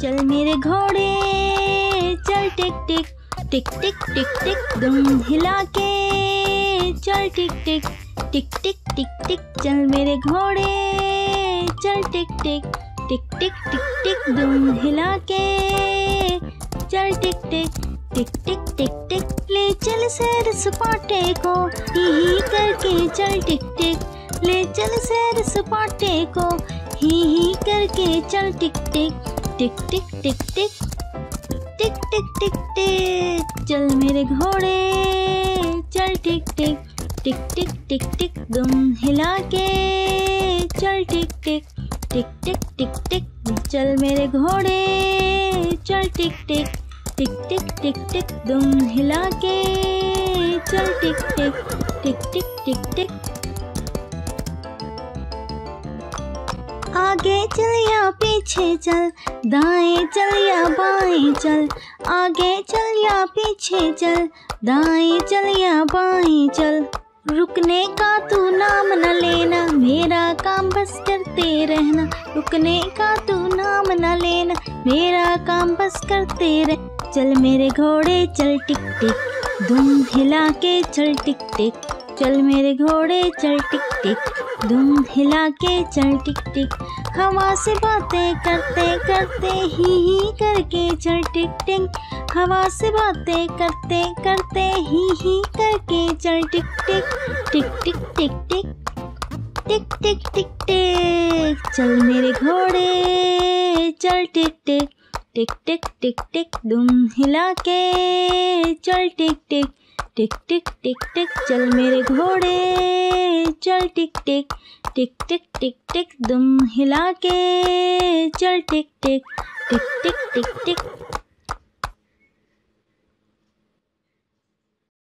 चल मेरे घोड़े, चल टिक टिक टिक टिक टिक टिक, दुम हिला के चल टिक टिक टिक टिक टिक टिक, चल मेरे घोड़े। चल टिक टिक टिक टिक टिक टिक, दुम हिला के चल टिक टिक टिक टिक टिक टिक, ले चल सैर सपाटे को। ही करके चल टिक टिक, ले चल सैर सपाटे को। ही ही करके चल टिक टिक टिक टिक टिक टिक टिक टिक टिक टिक चल मेरे घोड़े चल टिक टिक टिक टिक टिक टिक दुम हिला के चल टिक टिक टिक टिक टिक टिक चल मेरे घोड़े चल टिक टिक टिक टिक टिक टिक दुम हिला के चल टिक टिक टिक टिक टिक टिक आगे चल या पीछे चल। दाएँ चल या बाएँ चल। आगे चल या पीछे चल। दाएँ चल या बाएँ चल। रुकने का तू नाम न लेना, मेरा काम बस करते रहना। रुकने का तू नाम न लेना, मेरा काम बस करते रह। चल मेरे घोड़े, चल टिक टिक दुम हिला के चल टिक टिक चल मेरे घोड़े, चल टिक टिक दुम हिला के चल टिक टिक। हवा से बातें करते करते ही ही करके चल टिक टिक हवा से बातें करते करते ही ही करके चल टिक टिक। टिक टिक टिक टिक। टिक टिक टिक टिक। चल मेरे घोड़े, चल टिक टिक। टिक टिक टिक टिक। दुम हिला के चल टिक टिक। टिक टिक टिक टिक। चल मेरे घोड़े चल टिक टिक टिक टिक टिक टिक, दुम हिला के चल टिक टिक टिक टिक टिक टिक।